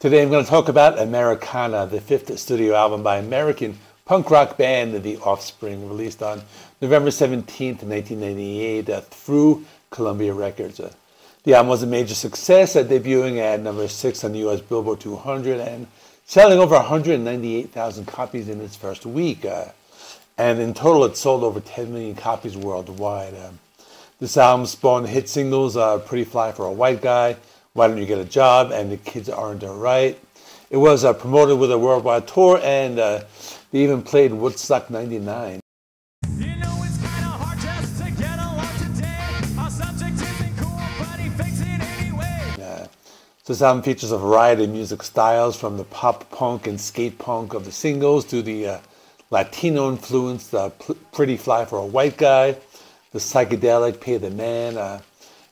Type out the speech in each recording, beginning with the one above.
Today I'm going to talk about Americana, the fifth studio album by American punk rock band The Offspring, released on November 17, 1998 uh, through Columbia Records. Uh, the album was a major success, uh, debuting at number 6 on the US Billboard 200 and selling over 198,000 copies in its first week. Uh, and in total, it sold over 10 million copies worldwide. Uh, this album spawned hit singles uh, Pretty Fly for a White Guy, why Don't You Get a Job? And The Kids Aren't Alright. It was uh, promoted with a worldwide tour and uh, they even played Woodstock 99. This album features a variety of music styles from the pop punk and skate punk of the singles to the uh, Latino influenced uh, Pretty Fly for a White Guy, the psychedelic Pay the Man, uh,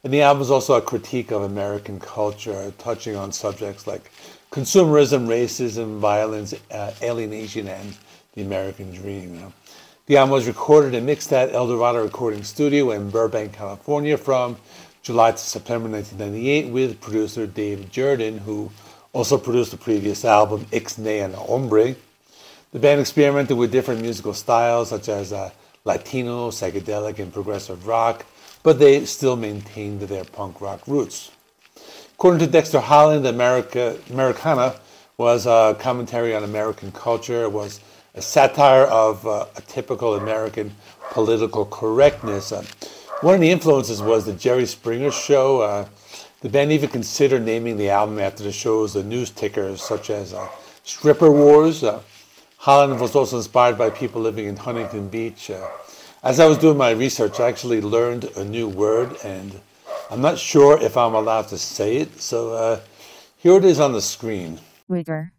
and the album is also a critique of American culture, touching on subjects like consumerism, racism, violence, uh, alienation, and the American dream. You know. The album was recorded and mixed at Eldorado Recording Studio in Burbank, California from July to September 1998 with producer Dave Jerden, who also produced the previous album, Ixnay and Hombre. The band experimented with different musical styles such as uh, Latino, psychedelic, and progressive rock, but they still maintained their punk rock roots. According to Dexter Holland, America, Americana was a commentary on American culture, it was a satire of uh, a typical American political correctness. Uh, one of the influences was the Jerry Springer show. Uh, the band even considered naming the album after the show's the news tickers, such as uh, Stripper Wars. Uh, Holland was also inspired by people living in Huntington Beach. Uh, as I was doing my research, I actually learned a new word, and I'm not sure if I'm allowed to say it. So uh, here it is on the screen. Wigger.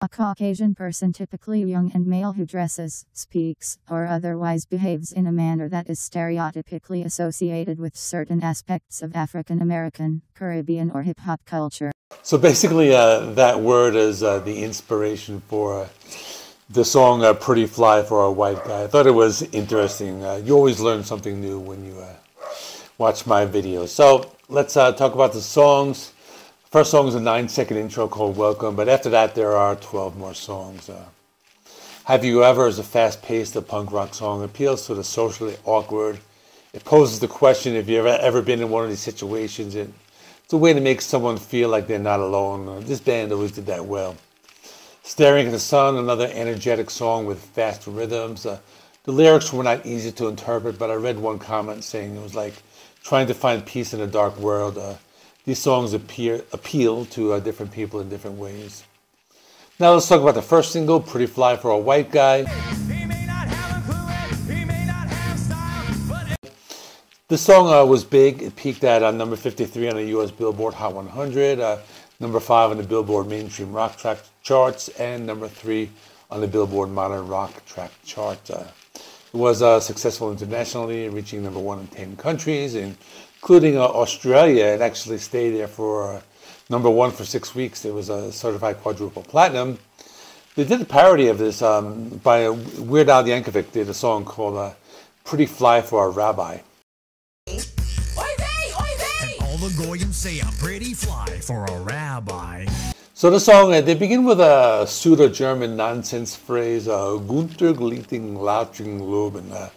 A Caucasian person, typically young and male, who dresses, speaks, or otherwise behaves in a manner that is stereotypically associated with certain aspects of African American, Caribbean, or hip hop culture. So basically, uh, that word is uh, the inspiration for. Uh, the song uh, Pretty Fly for a White Guy. I thought it was interesting. Uh, you always learn something new when you uh, watch my videos. So let's uh, talk about the songs. First song is a nine second intro called Welcome, but after that, there are 12 more songs. Uh. Have You Ever is a fast paced punk rock song. It appeals to the socially awkward. It poses the question if you've ever been in one of these situations. It, it's a way to make someone feel like they're not alone. This band always did that well. Staring at the Sun, another energetic song with fast rhythms. Uh, the lyrics were not easy to interpret, but I read one comment saying it was like trying to find peace in a dark world. Uh, these songs appear, appeal to uh, different people in different ways. Now let's talk about the first single, Pretty Fly for a White Guy. The song uh, was big. It peaked at uh, number 53 on the US Billboard Hot 100. Uh, number five on the Billboard Mainstream Rock Track charts, and number three on the Billboard Modern Rock Track chart. Uh, it was uh, successful internationally, reaching number one in 10 countries, including uh, Australia. It actually stayed there for uh, number one for six weeks. It was a certified quadruple platinum. They did a parody of this um, by Weird Al Yankovic, did a song called uh, Pretty Fly for a Rabbi goyim say I'm pretty fly for a rabbi. So the song, uh, they begin with a pseudo-German nonsense phrase, uh, Gunter Gliting Lautring Loben. Uh,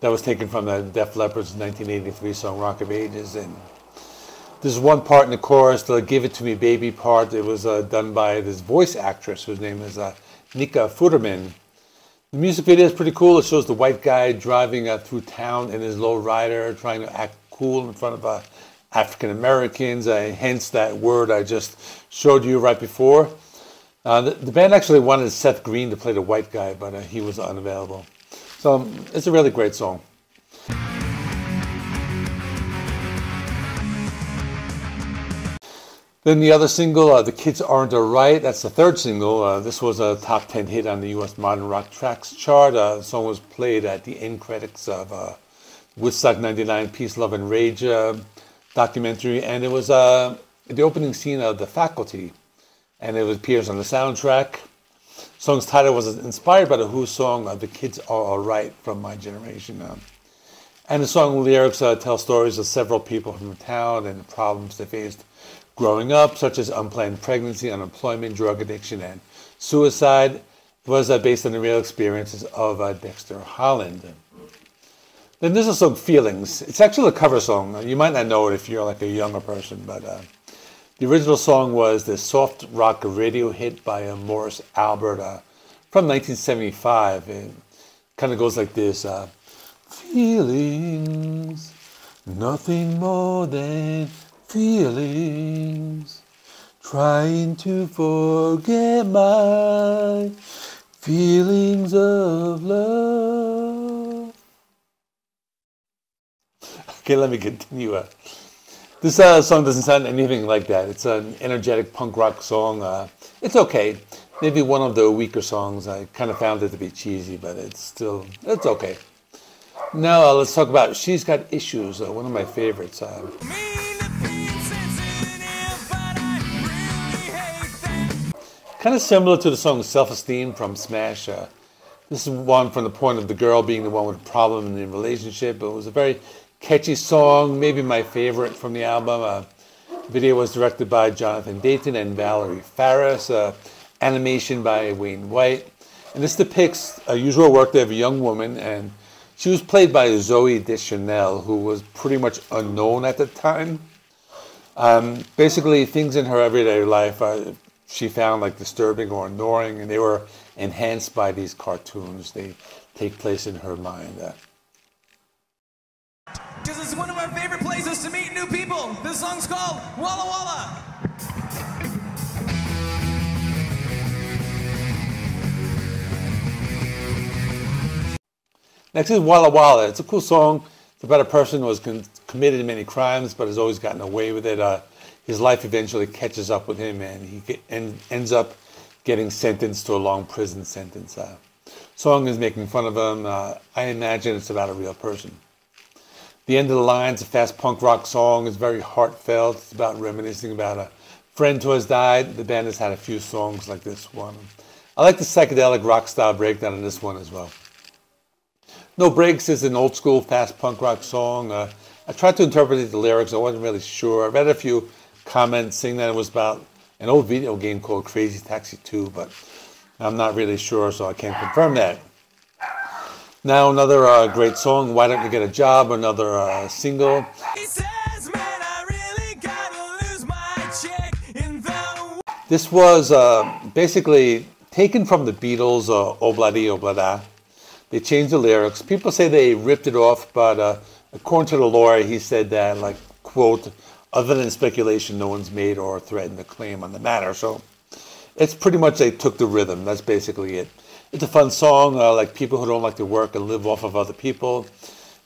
that was taken from the Def Leppard's 1983 song Rock of Ages. And there's one part in the chorus, the Give It To Me Baby part. It was uh, done by this voice actress whose name is uh, Nika Futterman. The music video is pretty cool. It shows the white guy driving uh, through town in his low rider, trying to act cool in front of a African Americans, uh, hence that word I just showed you right before. Uh, the, the, band actually wanted Seth Green to play the white guy, but uh, he was unavailable. So um, it's a really great song. Then the other single, uh, The Kids Aren't Alright, that's the third single. Uh, this was a top 10 hit on the US Modern Rock Tracks chart. Uh, the song was played at the end credits of uh, Woodstock 99 Peace, Love, and Rage uh, documentary, and it was uh, the opening scene of The Faculty, and it appears on the soundtrack. The song's title was inspired by the Who song "The Kids Are Alright" from my generation, uh, and the song lyrics uh, tell stories of several people from the town and the problems they faced growing up, such as unplanned pregnancy, unemployment, drug addiction, and suicide. It was uh, based on the real experiences of uh, Dexter Holland. Then there's a song Feelings. It's actually a cover song. You might not know it if you're like a younger person, but uh, the original song was the soft rock radio hit by Morris Albert uh, from 1975. It kind of goes like this uh, Feelings, nothing more than feelings. Trying to forget my feelings of love. Okay, let me continue. Uh, this uh, song doesn't sound anything like that. It's an energetic punk rock song. Uh, it's okay. Maybe one of the weaker songs. I kind of found it to be cheesy, but it's still, it's okay. Now uh, let's talk about She's Got Issues, uh, one of my favorites. Kind of similar to the song Self Esteem from Smash. Uh, this is one from the point of the girl being the one with a problem in the relationship. It was a very catchy song, maybe my favorite from the album. Uh, video was directed by Jonathan Dayton and Valerie Faris. Uh, animation by Wayne White. And this depicts a usual workday of a young woman, and she was played by Zooey Deschanel, who was pretty much unknown at the time. Um, basically, things in her everyday life uh, she found like disturbing or annoying, and they were enhanced by these cartoons. They take place in her mind. Uh, song's called Walla Walla. Next is Walla Walla. It's a cool song. It's about a person who has committed many crimes but has always gotten away with it. Uh, his life eventually catches up with him and he get, and ends up getting sentenced to a long prison sentence. Uh, song is making fun of him. Uh, I imagine it's about a real person. The end of the line, it's a fast punk rock song. It's very heartfelt. It's about reminiscing about a friend who has died. The band has had a few songs like this one. I like the psychedelic rock style breakdown in this one as well. No Brakes is an old school fast punk rock song. Uh, I tried to interpret the lyrics. I wasn't really sure. I read a few comments saying that it was about an old video game called Crazy Taxi 2, but I'm not really sure, so I can't confirm that. Now another uh, great song, Why Don't You Get a Job, another uh, single. This was uh, basically taken from the Beatles, uh, Obladi Oblada. They changed the lyrics. People say they ripped it off, but uh, according to the lawyer, he said that, like, quote, other than speculation, no one's made or threatened a claim on the matter. So it's pretty much they took the rhythm. That's basically it. It's a fun song, uh, like people who don't like to work and live off of other people.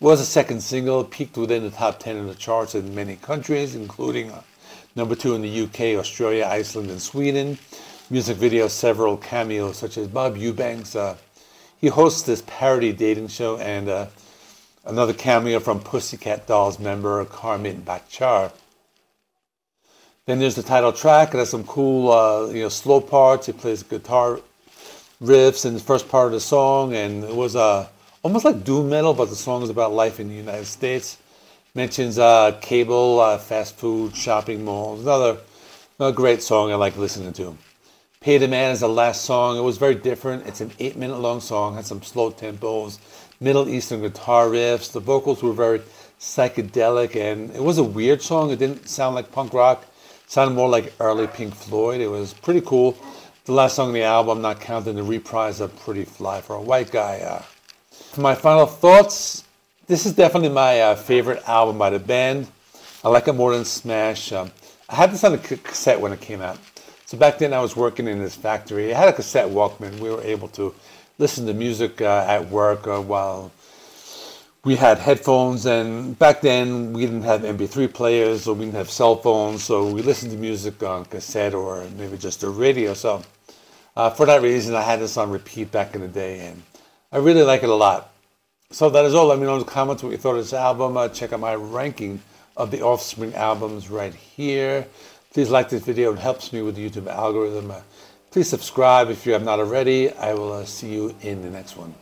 Was a second single, peaked within the top 10 in the charts in many countries, including uh, number two in the UK, Australia, Iceland, and Sweden. Music video, several cameos, such as Bob Eubanks. Uh, he hosts this parody dating show, and uh, another cameo from Pussycat Dolls member Carmen Bachar. Then there's the title track. It has some cool, uh, you know, slow parts. He plays guitar riffs in the first part of the song, and it was uh, almost like doom metal, but the song is about life in the United States. Mentions uh, cable, uh, fast food, shopping malls. Another, another great song I like listening to. Pay the Man is the last song. It was very different. It's an eight minute long song, had some slow tempos, Middle Eastern guitar riffs. The vocals were very psychedelic, and it was a weird song. It didn't sound like punk rock. It sounded more like early Pink Floyd. It was pretty cool the last song on the album, not counting the reprise of Pretty Fly for a White Guy. Uh, for my final thoughts, this is definitely my uh, favorite album by the band. I like it more than Smash. Um, I had this on a cassette when it came out. So back then I was working in this factory. I had a cassette Walkman. We were able to listen to music uh, at work uh, while we had headphones and back then we didn't have mp3 players or we didn't have cell phones so we listened to music on cassette or maybe just a radio so uh, for that reason, I had this on repeat back in the day, and I really like it a lot. So that is all. Let me know in the comments what you thought of this album. Uh, check out my ranking of the Offspring albums right here. Please like this video. It helps me with the YouTube algorithm. Uh, please subscribe if you have not already. I will uh, see you in the next one.